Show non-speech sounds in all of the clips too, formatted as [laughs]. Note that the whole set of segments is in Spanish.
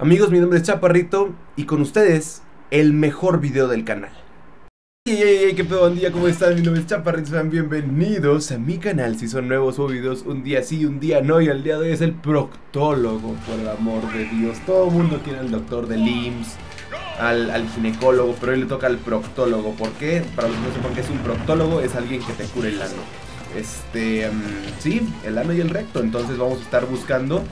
Amigos, mi nombre es Chaparrito y con ustedes el mejor video del canal. Hey, hey, hey, qué pedo, buen día, ¿cómo están? Mi nombre es Chaparrito, sean bienvenidos a mi canal. Si son nuevos, subo videos un día sí, un día no. Y el día de hoy es el proctólogo, por el amor de Dios. Todo el mundo quiere al doctor de IMSS, al, al ginecólogo, pero hoy le toca al proctólogo. ¿Por qué? Para los que no sepan qué es un proctólogo, es alguien que te cura el ano. Este, um, sí, el ano y el recto. Entonces vamos a estar buscando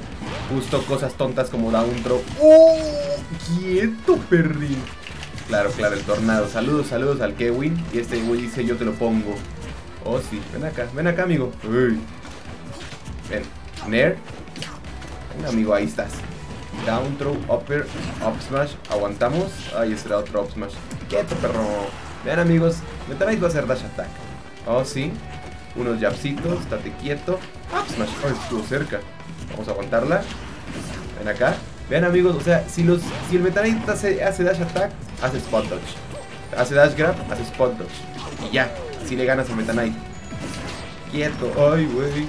justo cosas tontas como downtro. ¡Oh! ¡Quieto, perrín! Claro, claro, el tornado. Saludos, saludos al Kevin. Y este güey dice yo te lo pongo. Oh, sí, ven acá, ven acá, amigo. Ven, Nair. Ven, amigo, ahí estás. Down throw, upper, up smash. Aguantamos. Ay, ese era otro up smash. Quieto, perro. Vean, amigos. Metanite va a hacer dash attack. Oh, sí. Unos jabcitos. Estate quieto. Up smash. Ay, estuvo cerca. Vamos a aguantarla. Ven acá. Vean amigos, o sea, si los si el Metanite hace, hace dash attack, hace spot dodge. Hace dash grab, hace spot dodge. Y ya, si le ganas al Metanite. Quieto, ay güey.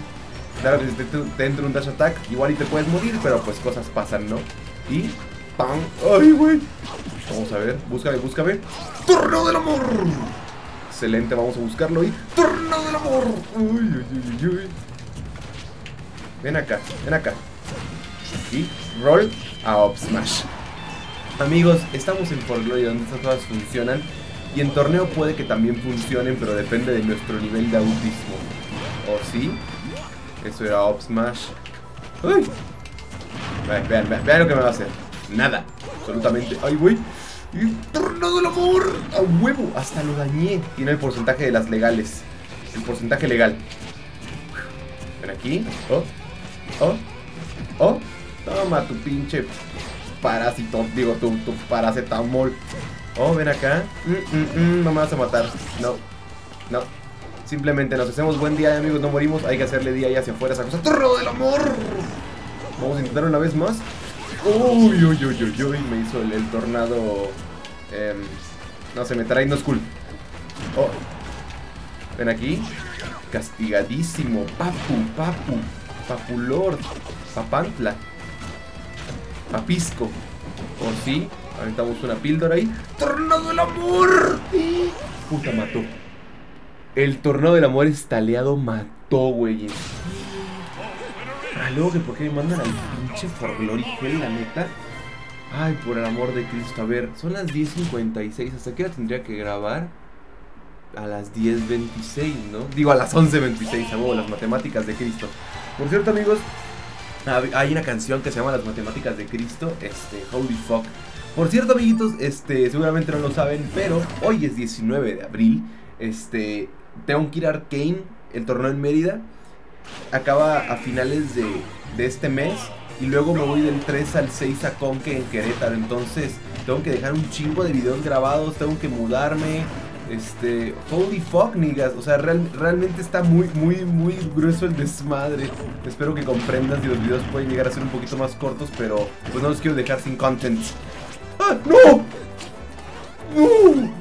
Claro si te, te entra un dash attack, igual y te puedes morir, pero pues cosas pasan, ¿no? Y ¡pam! ¡Ay güey! Vamos a ver, búscame, búscame. ¡Torneo del amor! Excelente, vamos a buscarlo y ¡Torneo del amor! ¡Uy, uy, uy, uy! Ven acá, ven acá. Y roll a up smash. Amigos, estamos en For Glory donde estas cosas funcionan. Y en torneo puede que también funcionen, pero depende de nuestro nivel de autismo. ¿O sí? Eso era up smash. ¡Uy! Vean, vean, vean lo que me va a hacer. Nada. Absolutamente. ¡Ay, güey! ¡Y tornado del amor! ¡A huevo! Hasta lo dañé. Tiene el porcentaje de las legales. El porcentaje legal. Ven aquí. Oh. Oh. Oh. Toma tu pinche parásito. Digo, tu, tu paracetamol. Oh, ven acá. Mm, mm, mm, no me vas a matar. No. No. Simplemente nos hacemos buen día, amigos. No morimos. Hay que hacerle día y hacia afuera esa cosa. ¡Torro del amor! Vamos a intentar una vez más. Uy, uy, uy, uy, uy. Me hizo el, tornado. em, no se me trae, no es cool. Oh. Ven aquí. Castigadísimo. Papu, papu. Papulord. Papantla. Papisco. ¿O sí? Aventamos una píldora ahí. ¡Tornado del amor! Puta, mató. El tornado del amor estaleado mató, güey. Ah, luego que por qué me mandan al pinche For Glory Hell, la neta. Ay, por el amor de Cristo. A ver, son las 10.56. ¿Hasta qué hora tendría que grabar? A las 10.26, ¿no? Digo, a las 11.26, a las matemáticas de Cristo. Por cierto, amigos, hay una canción que se llama Las matemáticas de Cristo, este, Holy Fuck. Por cierto, amiguitos, este, seguramente no lo saben, pero hoy es 19 de abril. Este, tengo que ir a Arcane, el torneo en Mérida. Acaba a finales de, de este mes. Y luego me voy del 3 al 6 a Conque en Querétaro. Entonces, tengo que dejar un chingo de videos grabados. Tengo que mudarme. Este, holy fuck, niggas. O sea, real- realmente está muy, muy, muy grueso el desmadre. Espero que comprendas y los videos pueden llegar a ser un poquito más cortos, pero pues no los quiero dejar sin content. ¡Ah, no! ¡No!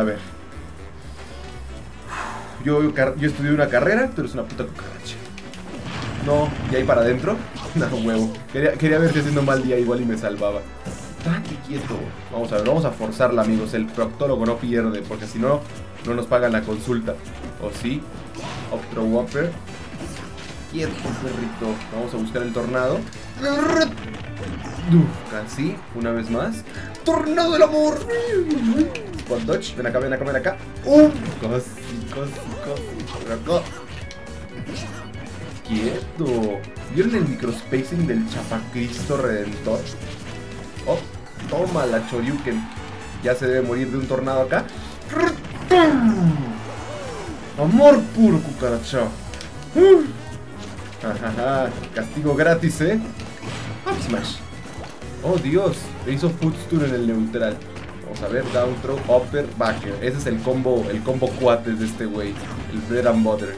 A ver. Yo, estudié una carrera, tú eres una puta cucaracha. No, y ahí para adentro. [laughs] No, huevo. Quería, quería ver si haciendo mal día igual y me salvaba. Estate quieto. Vamos a ver, vamos a forzarla, amigos. El proctólogo no pierde, porque si no, no nos pagan la consulta. ¿O sí? Optro Whopper. Quieto, perrito. Vamos a buscar el tornado. Casi, una vez más. ¡Tornado del amor! Spot Dodge, ven acá, ven acá, ven acá. ¡Uh! Quieto. ¿Vieron el microspacing del Chapacristo Redentor? Oh, toma la Choryuken. Ya se debe morir de un tornado acá. Amor puro, cucaracha. Castigo gratis, ¿eh? Up smash. Oh, Dios. Le hizo footstool en el neutral. Vamos a ver, down throw, upper, backer. Ese es el combo, el combo cuates de este güey. El bread and butter.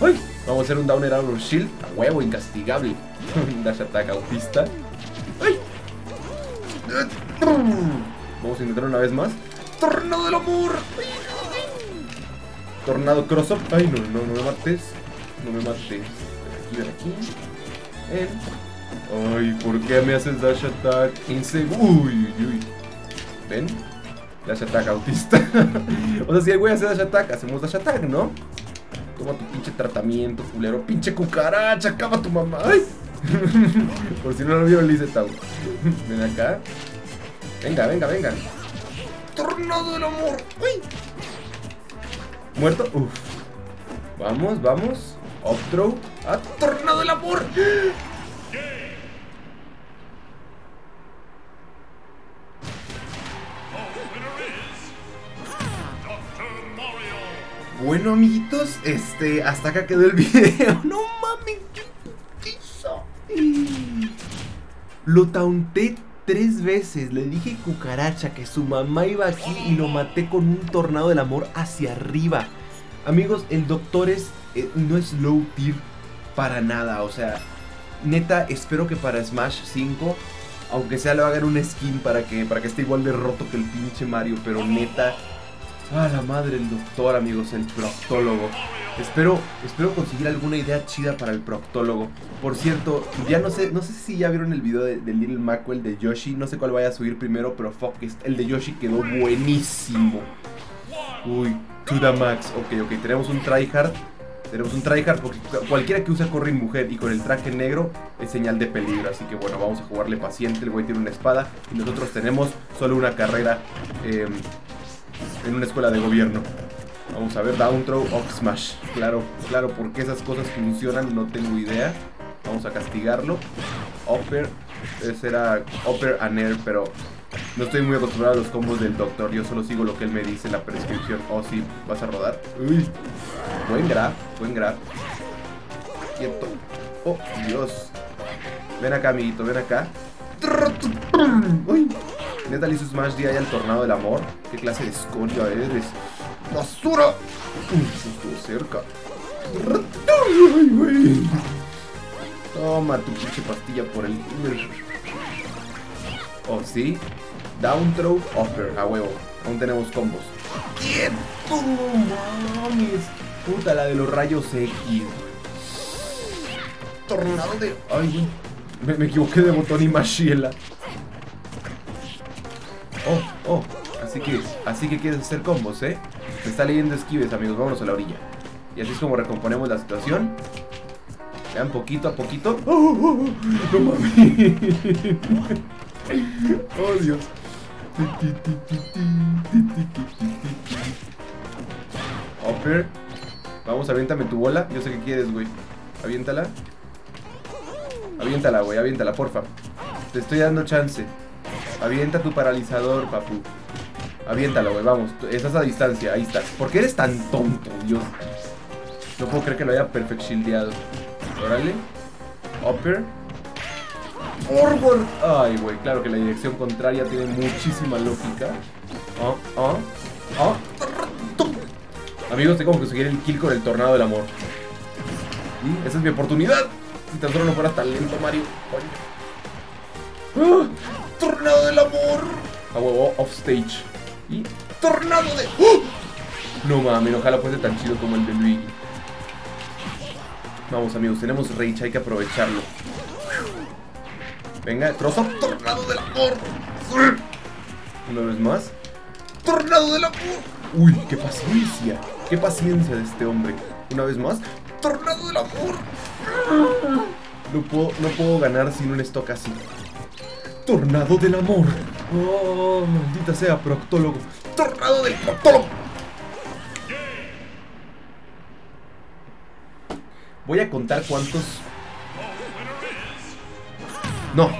¡Ay! Vamos a hacer un downer of shield. A huevo, incastigable. [laughs] Dash attack autista. ¡Ay! Vamos a intentar una vez más. ¡Tornado del amor! Tornado cross up. Ay, no, no, no me mates. No me mates. Aquí, aquí. Ven. Ay, ¿por qué me haces dash attack? Inseguro. Uy, uy, uy. ¿Ven? Dash attack autista. [laughs] o sea, si el güey hace dash attack, hacemos dash attack, ¿no? Toma tu pinche tratamiento, culero. Pinche cucaracha, acaba tu mamá. Ay. [laughs] Por si no lo vieron, le hice Tau. [laughs] Ven acá. Venga, venga, venga. Tornado del amor. Uy. Muerto. Uf. Vamos, vamos. Up throw. ¡A tornado del amor! Bueno, amiguitos, este, hasta acá quedó el [laughs] video. No mames, qué putiza. Lo taunté tres veces. Le dije cucaracha que su mamá iba aquí y lo maté con un tornado del amor hacia arriba. Amigos, el doctor es, eh, no es low tier para nada. O sea, neta, espero que para Smash 5, aunque sea le hagan un skin para que, para que esté igual de roto que el pinche Mario. Pero neta, a la madre, el doctor, amigos, el proctólogo. Espero, espero conseguir alguna idea chida para el proctólogo. Por cierto, ya no sé, no sé si ya vieron el video de, Little Maco, el de Yoshi. No sé cuál vaya a subir primero, pero fuck, el de Yoshi quedó buenísimo. Uy, to max. Ok, ok, tenemos un tryhard. Tenemos un tryhard porque cualquiera que use corre mujer y con el traje negro es señal de peligro. Así que bueno, vamos a jugarle paciente. El güey tiene una espada y nosotros tenemos solo una carrera em, en una escuela de gobierno. Vamos a ver, down throw, up smash. Claro, claro, porque esas cosas funcionan, no tengo idea. Vamos a castigarlo. Upper, ese era upper and air, pero no estoy muy acostumbrado a los combos del doctor. Yo solo sigo lo que él me dice la prescripción. Oh, sí, vas a rodar. Uy, buen grab, buen grab. Quieto. Oh, Dios. Ven acá, amiguito, ven acá. Uy. Le hizo Smash día al tornado del amor. ¿Qué clase de escoria eres? ¡Basura! Uy, estuvo cerca. Toma tu pinche pastilla por el. Oh, sí. Down throw, upper, a huevo. Aún tenemos combos. ¡Quieto! mames! Puta, la de los rayos X. Tornado de. Ay, Me, me equivoqué de botón y machiela. Oh. Así que, así que quieres hacer combos, ¿eh? Me está leyendo esquives, amigos. Vámonos a la orilla. Y así es como recomponemos la situación. Vean poquito a poquito. [laughs] ¡Oh, oh, oh! no mames! ¡Oh, Dios! Hopper. Vamos, aviéntame tu bola. Yo sé que quieres, güey. Aviéntala. Aviéntala, güey. Aviéntala, porfa. Te estoy dando chance. Avienta tu paralizador, papu. Aviéntalo, güey, vamos. Estás a distancia, ahí estás. ¿Por qué eres tan tonto, Dios? No puedo creer que lo haya perfect shieldeado. Órale. Upper. Forward. Ay, güey, claro que la dirección contraria tiene muchísima lógica. Ah, ah, ah. Amigos, tengo que conseguir el kill con el tornado del amor. Y esa es mi oportunidad. Si tan solo no fuera tan lento, Mario. ¡Ah! [gasps] ¡Tornado del amor! A huevo, off stage. Y tornado de. ¡Oh! No mames, ojalá fuese tan chido como el de Luigi. Vamos amigos, tenemos Rage, hay que aprovecharlo. Venga, trozo, tornado del amor. Una vez más. Tornado del amor. Uy, qué paciencia. Qué paciencia de este hombre. Una vez más. Tornado del amor. No puedo, no puedo ganar sin un stock así. Tornado del amor. Oh, maldita sea, proctólogo. Tornado del proctólogo. Voy a contar cuántos... No.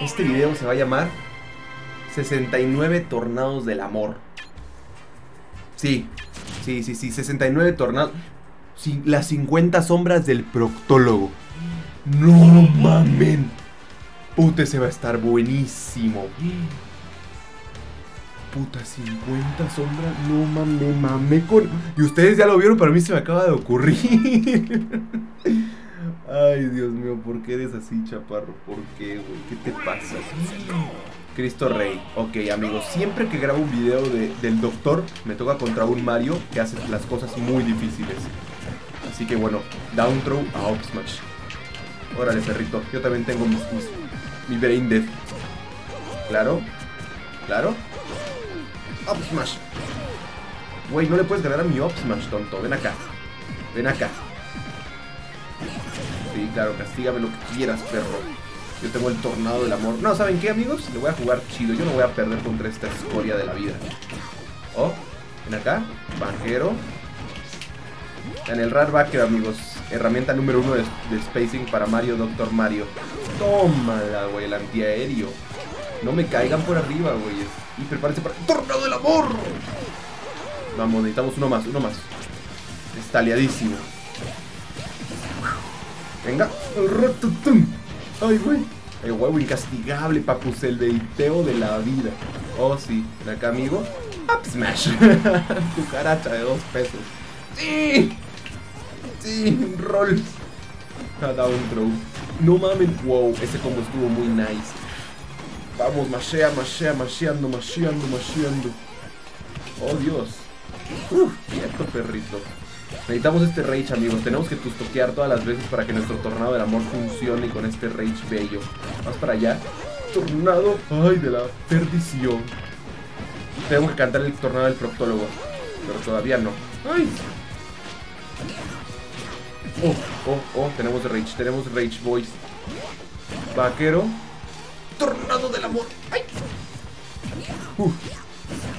Este video se va a llamar 69 tornados del amor. Sí, sí, sí, sí, 69 tornados. las 50 sombras del proctólogo. No. Puta, ese va a estar buenísimo. Puta, 50 sombras. No mames, mame con. Y ustedes ya lo vieron, pero a mí se me acaba de ocurrir. [laughs] Ay, Dios mío, ¿por qué eres así, chaparro? ¿Por qué, güey? ¿Qué te pasa? Cristo Rey. Ok, amigos, siempre que grabo un video del doctor, me toca contra un Mario que hace las cosas muy difíciles. Así que bueno, down throw a up. Órale, perrito. Yo también tengo mis, mis- mi brain dead. Claro. Claro. Up smash. Güey, no le puedes ganar a mi up smash, tonto. Ven acá. Ven acá. Sí, claro, castígame lo que quieras, perro. Yo tengo el tornado del amor. No, ¿saben qué, amigos? Le voy a jugar chido. Yo no voy a perder contra esta escoria de la vida. Oh, ven acá. Banquero. En el Rarbacker, amigos. Herramienta número uno de, de spacing para Mario Doctor Mario. Tómala, güey, el antiaéreo. No me caigan por arriba, güey. Y prepárense para tornado del amor. Vamos, necesitamos uno más, uno más. Está aliadísimo. Venga. Ay, güey. El huevo incastigable, papus. El deiteo de la vida. Oh, sí. Ven acá, amigo. Up smash. [laughs] tu caracha de dos pesos. Sí. Sí, un roll. A down throw. No mames. Wow, ese combo estuvo muy nice. Vamos, mashea, mashea, masheando, masheando, masheando. Oh, Dios. Uf, quieto, perrito. Necesitamos este rage, amigos. Tenemos que tustoquear todas las veces para que nuestro tornado del amor funcione con este rage bello. Más para allá. Tornado. Ay, de la perdición. Tengo que cantar el tornado del proctólogo. Pero todavía no. Oh, oh, oh. Tenemos rage. Tenemos rage, boys. Vaquero. Tornado del amor. Ay.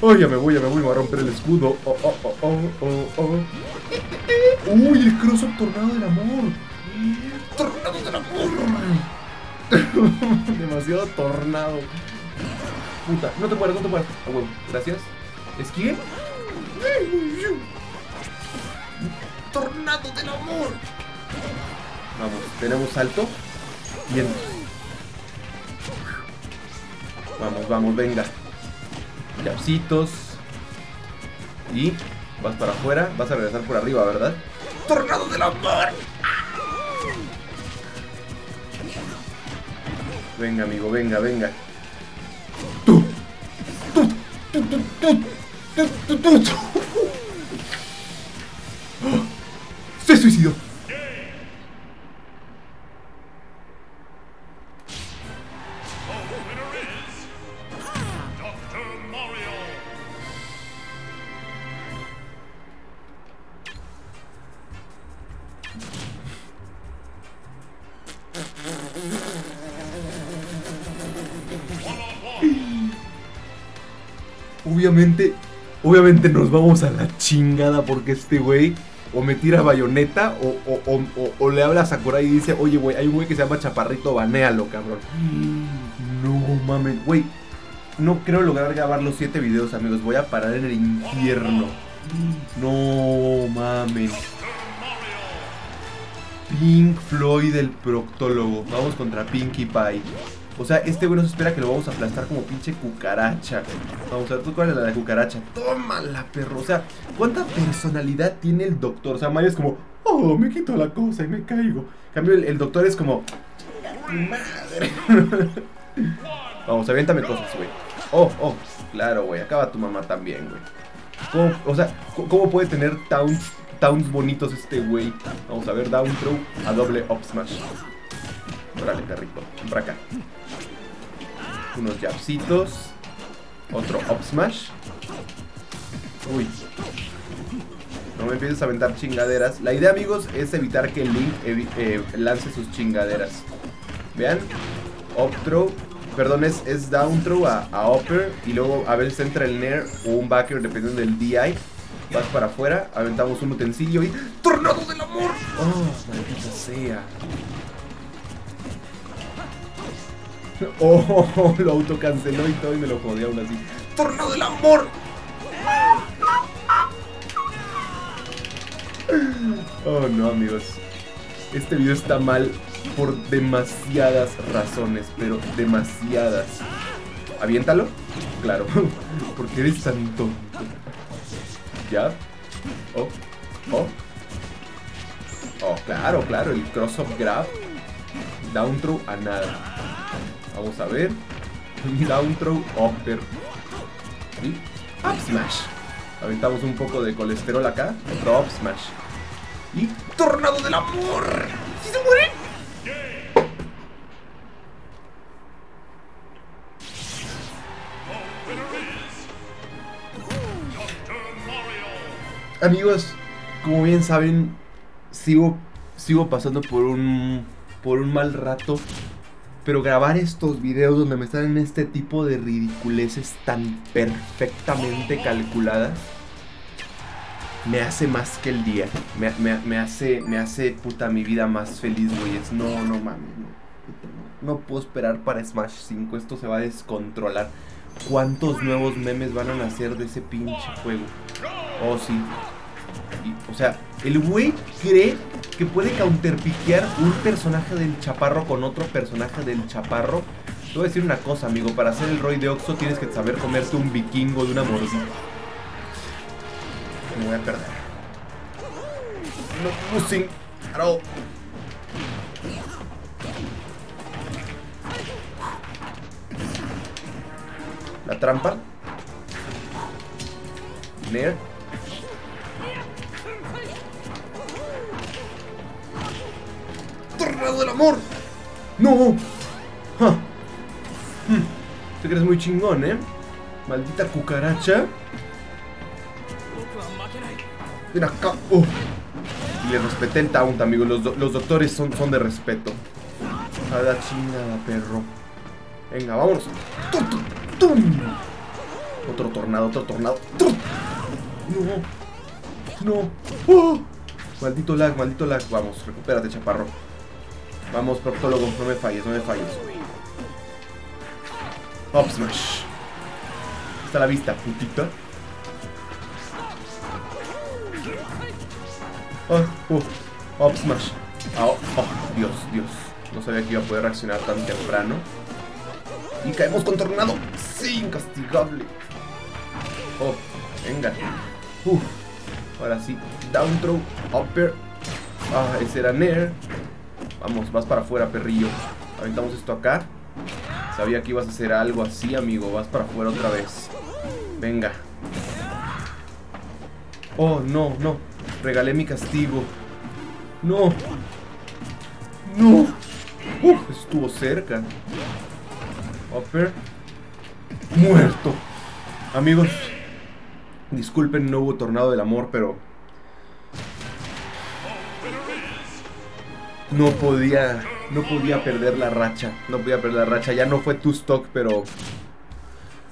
Ay, ya me voy, ya me voy, me voy a romper el escudo. Oh, oh, oh, oh, oh, oh. Uy, el cross tornado del amor. Tornado del amor. [laughs] Demasiado tornado. Puta, no te mueres, no te mueres. A huevo, gracias. ¿Esquive? Tornado del amor. Vamos, tenemos salto. Bien. Vamos, vamos, venga. Yapsitos. Y vas para afuera. Vas a regresar por arriba, ¿verdad? ¡Tornado del amor! Venga, amigo, venga, venga. Tú. Tú, tú, tú, tú, tú, tú, tú, tú. ¡Se suicidó! Obviamente, obviamente nos vamos a la chingada porque este güey o me tira bayoneta o, o, o, o- le habla a Sakurai y dice, oye güey, hay un güey que se llama Chaparrito, banéalo, cabrón. No mames, güey. No creo lograr grabar los 7 videos, amigos. Voy a parar en el infierno. No mames. Pink Floyd el proctólogo. Vamos contra Pinkie Pie. O sea, este güey nos espera que lo vamos a aplastar como pinche cucaracha. Vamos a ver, ¿tú cuál es la de cucaracha? Tómala, perro. O sea, ¿cuánta personalidad tiene el doctor? O sea, Mario es como, oh, me quito la cosa y me caigo. En cambio, el, doctor es como, madre. [laughs] Vamos, aviéntame cosas, güey. Oh, oh, claro, güey. Acaba tu mamá también, güey. ¿Cómo, o sea, ¿cómo- ¿cómo puede tener towns, towns bonitos este güey? Vamos a ver, down throw a doble up smash. Órale, perrito. Para acá. Unos jabcitos. Otro up smash. Uy. No me empieces a aventar chingaderas. La idea, amigos, es evitar que Link eh, lance sus chingaderas. Vean. Up throw. Perdón, es, es down throw a, a upper. Y luego a veces entra el nair o un backer dependiendo del DI. Vas para afuera, aventamos un utensilio y. ¡Tornado del amor! ¡Oh, maldita sea! [laughs] Oh, [laughs] lo autocanceló y todo y me lo jodió aún así. ¡Tornado del amor! [laughs] Oh no amigos. Este video está mal por demasiadas razones, pero demasiadas. ¿Aviéntalo? Claro, porque eres tan tonto. ¿Ya? Oh, oh. Oh, claro, claro, el cross-up grab. Down throw a nada. Vamos a ver. Downthrow, Upper. Y Up Smash. Aventamos un poco de colesterol acá. Otro Up Smash. Y Tornado del Amor. ¿Sí se muere? Amigos, como bien saben, sigo, sigo pasando por un, por un mal rato. Pero grabar estos videos donde me están en este tipo de ridiculeces tan perfectamente calculadas me hace más que el día. Me, me- me hace, me hace puta mi vida más feliz, güeyes. No, no mames. No, no puedo esperar para Smash 5. Esto se va a descontrolar. ¿Cuántos nuevos memes van a nacer de ese pinche juego? Oh, sí. O sea, el güey cree que puede counterpiquear un personaje del chaparro con otro personaje del chaparro. Te voy a decir una cosa, amigo. Para hacer el Roy de Oxo tienes que saber comerte un vikingo de una mordida. Me voy a perder. No, no, sin. Aro. La trampa. Nair. Del amor. No. Ja. Hmm. Te crees muy chingón, ¿eh? Maldita cucaracha. Ven acá. Uh. Y le respeté el taunt, amigos. Los, do- los doctores son, de respeto. A la chingada, perro. Venga, vámonos. Otro tornado, otro tornado. No. No. ¡Oh! Maldito lag, maldito lag. Vamos, recupérate, chaparro. Vamos, proctólogo, no me falles, no me falles. Up smash. Está a la vista, putita. Oh, uh, up smash. Ah, oh, oh, Dios, Dios. No sabía que iba a poder reaccionar tan temprano. Y caemos con tornado. Sí, incastigable. Oh, venga. Uf. Ahora sí. Down throw. Upper. Ah, ese era Nair. Vamos, vas para afuera, perrillo. Aventamos esto acá. Sabía que ibas a hacer algo así, amigo. Vas para afuera otra vez. Venga. Oh, no, no. Regalé mi castigo. No. No. Uf, estuvo cerca. Upper. Muerto. Amigos, disculpen, no hubo tornado del amor, pero no podía, no podía perder la racha, no podía perder la racha. Ya no fue tu stock, pero,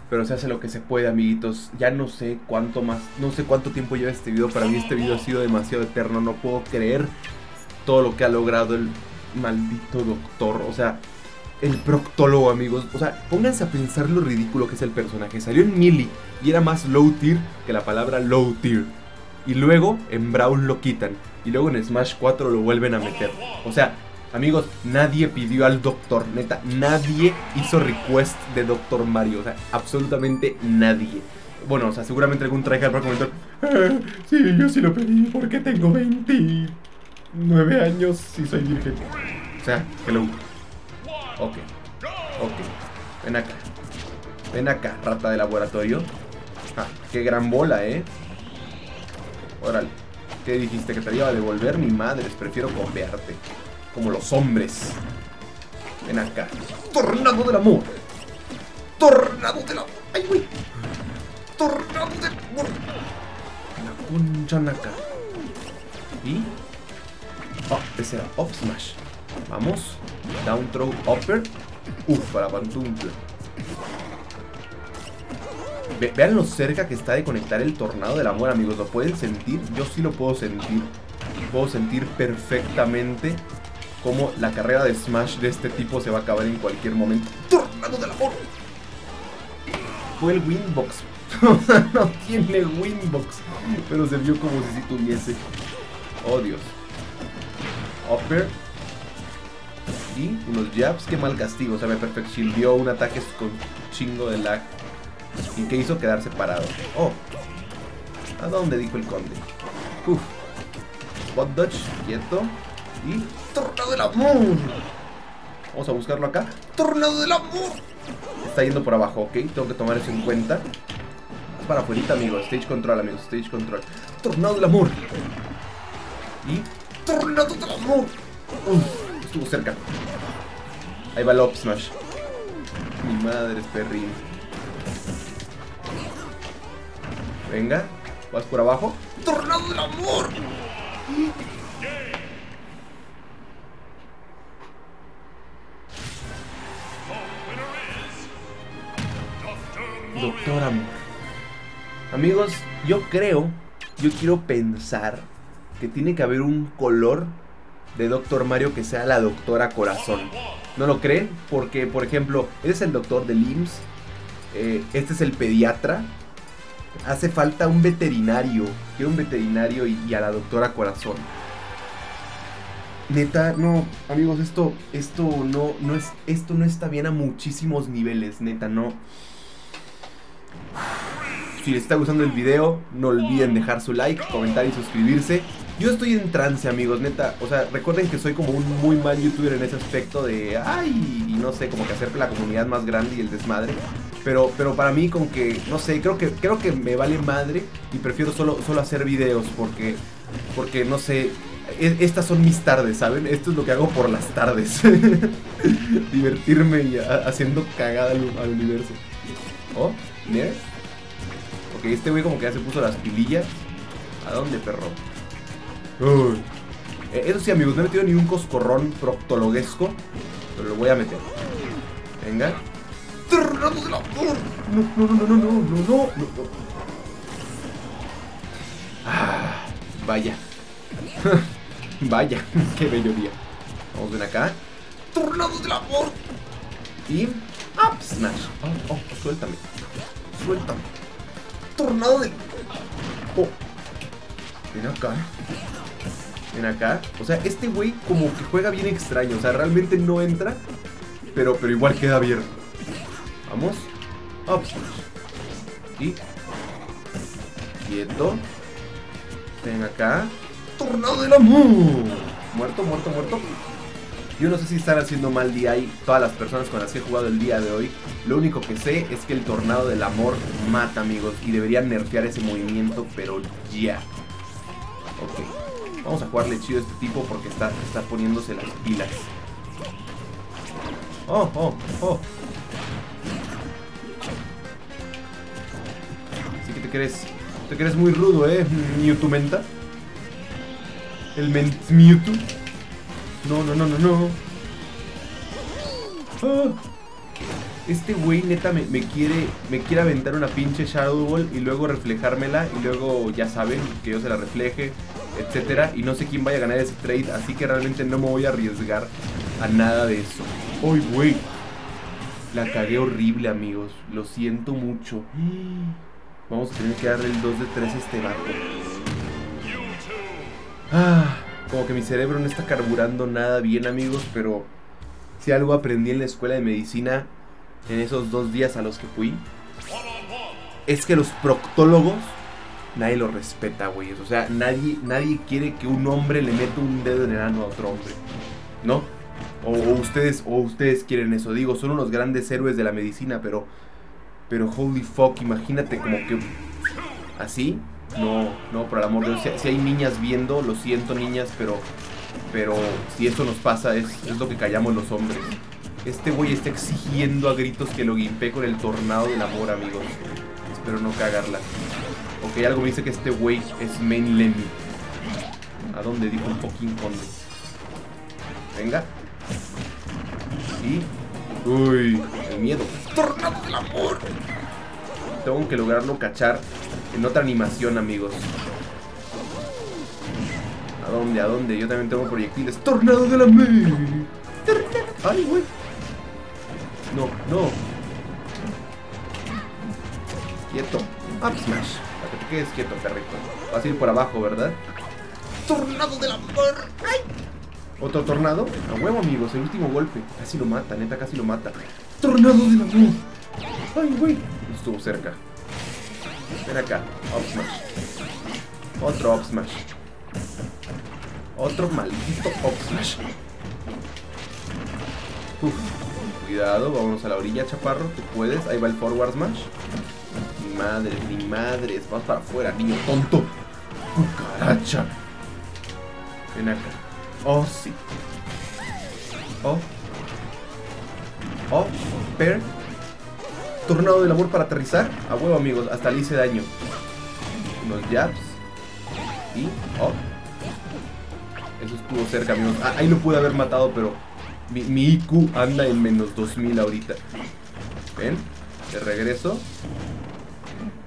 pero se hace lo que se puede, amiguitos. Ya no sé cuánto más, no sé cuánto tiempo lleva este video. Para mí este video ha sido demasiado eterno. No puedo creer todo lo que ha logrado el maldito doctor. O sea, el proctólogo, amigos. O sea, pónganse a pensar lo ridículo que es el personaje. Salió en Melee y era más low tier que la palabra low tier. Y luego en Brawl lo quitan. Y luego en Smash 4 lo vuelven a meter. O sea, amigos, nadie pidió al Doctor. Neta, nadie hizo request de Doctor Mario. O sea, absolutamente nadie. Bueno, o sea, seguramente algún tryhard va a comentar. "Ah, sí, yo sí lo pedí porque tengo 29 años y soy virgen. O sea, hello. Ok. Ok. Ven acá. Ven acá, rata de laboratorio. Ah, qué gran bola, ¿eh? Órale. ¿Qué dijiste? ¿Que te iba a devolver? Mi madre, prefiero copiarte. Como los hombres. Ven acá. Tornado del amor. Tornado del amor. Ay, güey. Tornado del amor. La concha naca. Y... Oh, ese era up smash. Vamos. Down throw upper. Uf, para pantufla. Ve- vean lo cerca que está de conectar el tornado del amor, amigos. ¿Lo pueden sentir? Yo sí lo puedo sentir. Puedo sentir perfectamente cómo la carrera de Smash de este tipo se va a acabar en cualquier momento. ¡Tornado del amor! Fue el Winbox. [laughs] no tiene Winbox. Pero se vio como si sí tuviese. Oh, Dios. Upper. Y unos jabs. Qué mal castigo. O sea, me perfect shieldió un ataque con chingo de lag. ¿Y qué hizo? Quedarse parado. Oh. ¿A dónde dijo el conde? Uf. Spot dodge, quieto. Y. ¡Tornado del amor! Vamos a buscarlo acá. ¡Tornado del amor! Está yendo por abajo, ok. Tengo que tomar eso en cuenta. Para afuera, amigos. Stage control, amigos. Stage control. ¡Tornado del amor! Y. ¡Tornado del amor! Uf, estuvo cerca. Ahí va el up smash. Mi madre es perrín. Venga. Vas por abajo. ¡Tornado del amor! Doctor Amor. Amigos, yo creo, yo quiero pensar que tiene que haber un color de Doctor Mario que sea la Doctora Corazón. ¿No lo creen? Porque, por ejemplo, este es el doctor de LIMS. eh, este es el pediatra. Hace falta un veterinario. Quiero un veterinario y, a la doctora Corazón. Neta, no, amigos, esto, esto no, no es, esto no está bien a muchísimos niveles, neta, no. Si les está gustando el video, no olviden dejar su like, comentar y suscribirse. Yo estoy en trance, amigos, neta. O sea, recuerden que soy como un muy mal youtuber en ese aspecto de, ay, y no sé, como que hacer la comunidad más grande y el desmadre. Pero, pero para mí, como que, no sé, creo que, creo que me vale madre y prefiero solo, solo hacer videos porque, porque, no sé, e- estas son mis tardes, ¿saben? Esto es lo que hago por las tardes. [laughs] Divertirme y haciendo cagada al, universo. Oh, mira. Ok, este güey como que ya se puso las pilillas. ¿A dónde, perro? Uy. Eh, Eso sí, amigos, no he metido ni un coscorrón proctologuesco. Pero lo voy a meter. Venga. Tornado de No, no, no, no, no, no, no, no. Ah, vaya. [laughs] vaya, [laughs] qué bello día. Vamos ven acá. Tornados del amor. Y. Up Smash. Oh, oh, suéltame. Suéltame. Tornado del. Oh. Ven acá. Ven acá. O sea, este güey como que juega bien extraño. O sea, realmente no entra. Pero, pero igual queda abierto. Vamos. Smash. Y. Quieto. Ven acá. Tornado del amor. Muerto, muerto, muerto. Yo no sé si están haciendo mal DI todas las personas con las que he jugado el día de hoy. Lo único que sé es que el tornado del amor mata, amigos. Y deberían nerfear ese movimiento, pero ya. Ok. Vamos a jugarle chido a este tipo porque está, está poniéndose las pilas. Oh, oh, oh. Te crees muy rudo, eh, Mewtwo Menta. El men Mewtwo. No, no, no, no, no. Ah. Este güey neta me, me quiere me quiere aventar una pinche Shadow Ball y luego reflejármela y luego ya saben que yo se la refleje, etcétera, y no sé quién vaya a ganar ese trade, así que realmente no me voy a arriesgar a nada de eso. ¡Ay, güey! La cagué horrible, amigos. Lo siento mucho. Vamos a tener que darle el 2 de 3 a este vato. Ah, como que mi cerebro no está carburando nada bien, amigos, pero si algo aprendí en la escuela de medicina en esos dos días a los que fui, es que los proctólogos nadie los respeta, güey. O sea, nadie, nadie quiere que un hombre le meta un dedo en el ano a otro hombre, ¿no? O ustedes, o ustedes quieren eso. Digo, son unos grandes héroes de la medicina, pero, pero holy fuck, imagínate como que así. No, no, por el amor de Dios. Si, hay niñas viendo, lo siento, niñas, pero, pero si eso nos pasa es, es lo que callamos los hombres. Este güey está exigiendo a gritos que lo guimpee con el tornado del amor, amigos. Espero no cagarla. Ok, algo me dice que este güey es main Lemmy. ¿A dónde dijo un fucking conde? Venga. Y. Uy, el miedo. ¡Tornado del amor! Tengo que lograrlo cachar en otra animación, amigos. ¿A dónde? ¿A dónde? Yo también tengo proyectiles. ¡Tornado del amor! ¡Ay, güey! No, no. Quieto. Up smash. Para que te quedes quieto, perrito. Vas a ir por abajo, ¿verdad? ¡Tornado del amor! ¡Ay! ¿Otro tornado? A huevo, amigos. El último golpe. Casi lo mata, neta, casi lo mata. ¡Tornado del amor! ¡Ay, güey! Estuvo cerca. Ven acá. Up smash. Otro up smash. Otro maldito up smash. Uf. Cuidado, vámonos a la orilla, chaparro. Tú puedes. Ahí va el forward smash. Ni madre, ni madres. Vamos para afuera, niño tonto. Cucaracha. Ven acá. Oh, sí. Oh. Oh, per. Tornado del amor para aterrizar. A huevo, amigos. Hasta le hice daño. Unos jabs. Y. Oh. Eso estuvo cerca, amigos. Ah, ahí lo pude haber matado, pero. Mi, mi IQ anda en menos 2000 ahorita. ¿Ven? De regreso.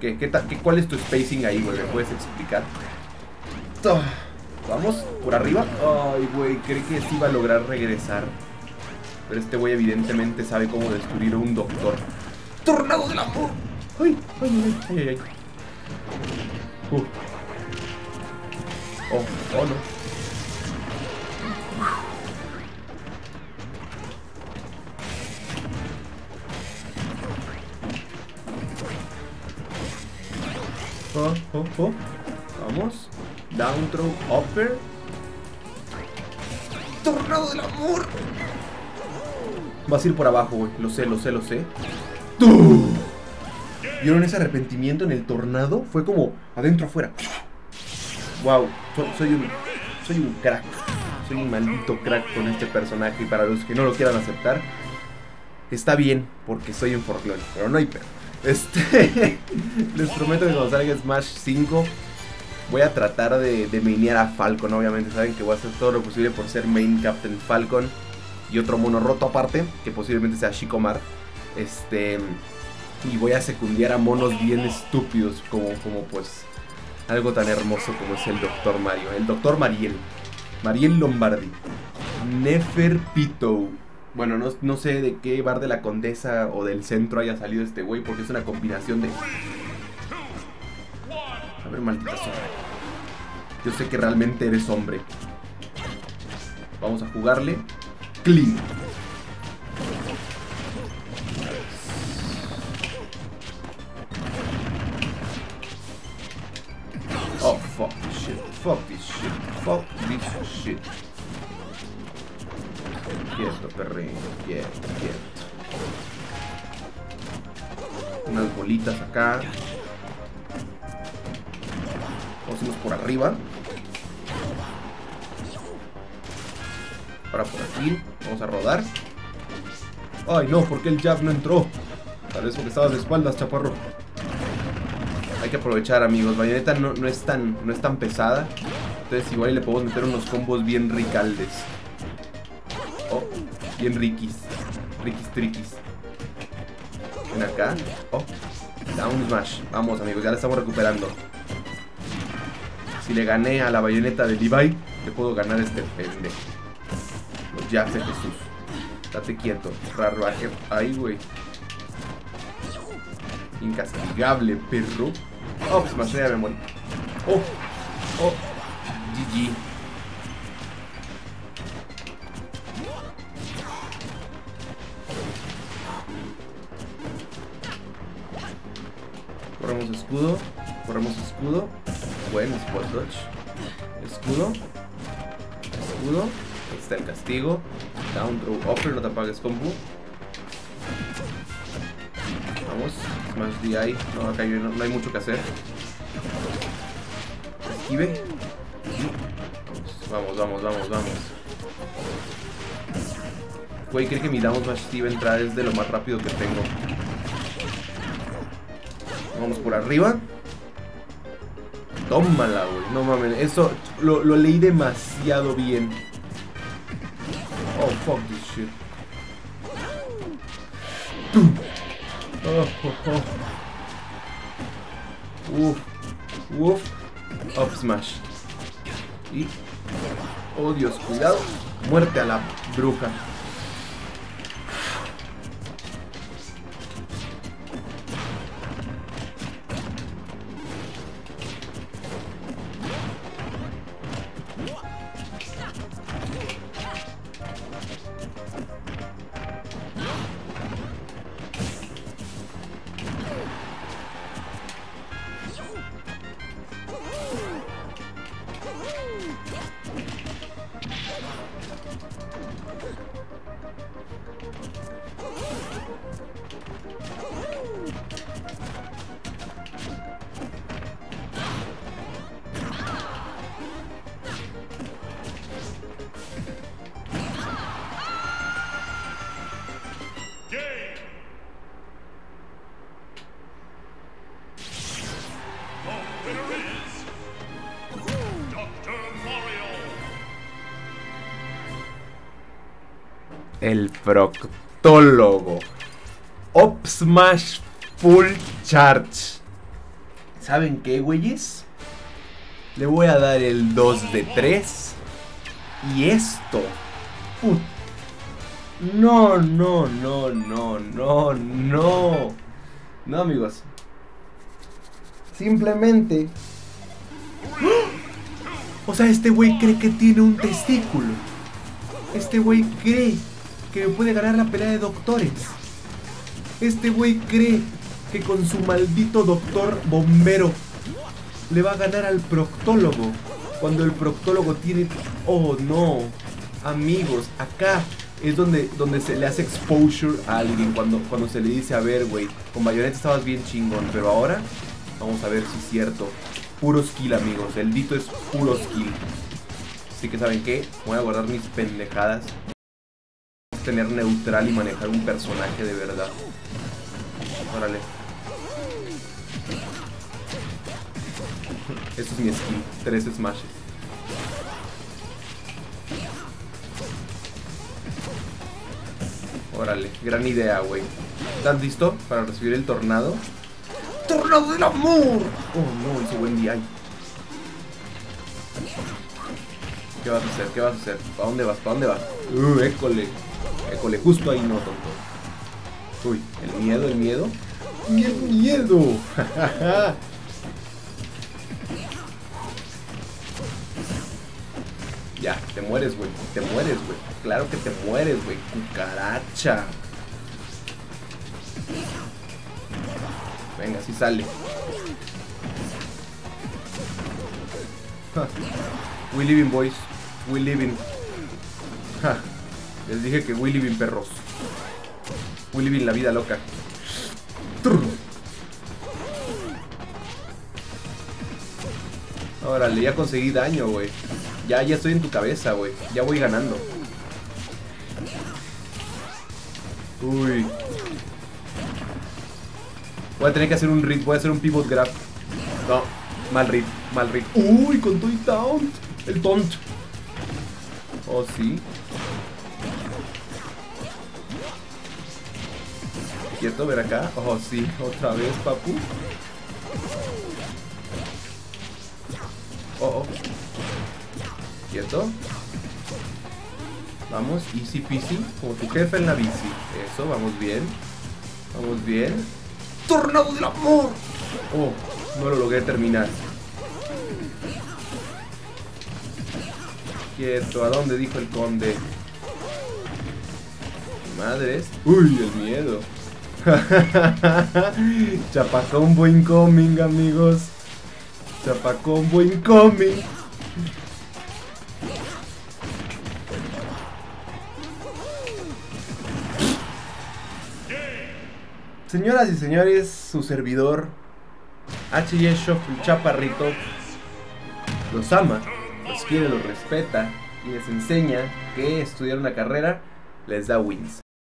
¿Qué, qué, qué- ¿Cuál es tu spacing ahí, güey? ¿Me puedes explicar? Ah, Vamos, por arriba. Ay, güey, creí que sí iba a lograr regresar. Pero este güey evidentemente sabe cómo destruir a un doctor. ¡Tornado amor! ¡Ay, ay, ay, ay, ay! ay. Uh. Oh, oh no. Oh, oh, oh. Vamos. Down throw, upper. ¡Tornado del amor! Vas a ir por abajo, güey. Lo sé, lo sé, lo sé. ¡Tú! ¿Vieron ese arrepentimiento en el tornado? Fue como adentro afuera. Wow, soy un soy un crack. Soy un maldito crack con este personaje y para los que no lo quieran aceptar, está bien porque soy un forclón, pero no hay pedo. Este, [laughs] les prometo que cuando salga Smash 5 voy a tratar de, de mainear a Falcon, obviamente saben que voy a hacer todo lo posible por ser main captain Falcon y otro mono roto aparte, que posiblemente sea Shikomar. Este, y voy a secundiar a monos bien estúpidos como, como pues algo tan hermoso como es el Doctor Mario, el Doctor Mariel, Mariel Lombardi, Neferpito. Bueno, no, no sé de qué bar de la Condesa o del centro haya salido este güey, porque es una combinación de... A ver, maldita zorra. Yo sé que realmente eres hombre. Vamos a jugarle. Clean. Oh, fuck this shit. Fuck this shit. Fuck this shit. Quieto, perrín. Quieto, quieto. Unas bolitas acá. Por arriba. Ahora por aquí. Vamos a rodar. Ay, no, porque el jab no entró? Tal vez porque estabas de espaldas, chaparro. Hay que aprovechar, amigos. Bayonetta no, no, es tan, no es tan pesada. Entonces igual le podemos meter unos combos bien ricaldes. Oh, bien riquis. Riquis triquis. Ven acá. Oh, down smash. Vamos, amigos, ya la estamos recuperando. Si le gané a la bayoneta de Levi, le puedo ganar este pendejo. Los jabs de Jesús. Date quieto. Raro Ahí, güey. Incastigable, perro. Oh, pues ya me morí. Oh, oh. GG. Escudo. Escudo. Ahí está el castigo. Down throw upper, no te apagues combo. Vamos, Smash DI. No, acá no, no hay mucho que hacer. Esquive. Vamos, vamos, vamos, vamos. Güey, cree que mi down smash a entrar es de lo más rápido que tengo. Vamos por arriba. Tómala, güey. No mames, eso lo, lo leí demasiado bien. Oh, fuck this shit. Oh, oh, uf. Up smash. Y. Oh Dios, cuidado. Muerte a la bruja. El proctólogo. Up Smash Full Charge. ¿Saben qué, güeyes? Le voy a dar el 2 de 3. Y esto. No, no, no, no, no, no. No, amigos. Simplemente. [gasps] O sea, este güey cree que tiene un testículo. Este güey cree puede ganar la pelea de doctores. Este güey cree que con su maldito doctor bombero le va a ganar al proctólogo. Cuando el proctólogo tiene... Oh no. Amigos, acá es donde, donde se le hace exposure a alguien. Cuando, cuando se le dice, a ver, güey, con bayoneta estabas bien chingón. Pero ahora, vamos a ver si es cierto. Puro skill, amigos. El dito es puro skill. Así que, ¿saben qué? Voy a guardar mis pendejadas. Tener neutral y manejar un personaje de verdad. Órale. [laughs] Eso es mi skill. Tres smashes. Órale, gran idea, güey. ¿Estás listo para recibir el tornado? ¡Tornado del amor! Oh no, hizo buen día. ¿Qué vas a hacer? ¿Qué vas a hacer? ¿Para dónde vas? ¿Para dónde vas? Uh, école. École, justo ahí no, tonto. Uy, el miedo, el miedo. ¡Y el miedo! [laughs] ya, te mueres, güey. Te mueres, güey. Claro que te mueres, güey. Cucaracha. Venga, sí sale. [laughs] We living, boys. We living. Les dije que we living, perros. We living la vida loca. Órale, ya conseguí daño, güey. Ya, ya estoy en tu cabeza, güey. Ya voy ganando. Uy. Voy a tener que hacer un read. Voy a hacer un pivot grab. No, mal read, mal read. Uy, con Toy Taunt. El taunt. Oh, sí. Quieto, ver acá. Oh, sí, otra vez, papu. Oh, oh. Quieto. Vamos, easy peasy. Como tu jefe en la bici. Eso, vamos bien. Vamos bien. ¡Tornado del amor! Oh, no lo logré terminar. Quieto, ¿a dónde dijo el conde? Madres. Uy, el miedo. [laughs] Chapacombo incoming, amigos. Chapacombo incoming. Señoras y señores, su servidor H.J. Shuffle Chaparrito los ama, los quiere, los respeta y les enseña que estudiar una carrera les da wins.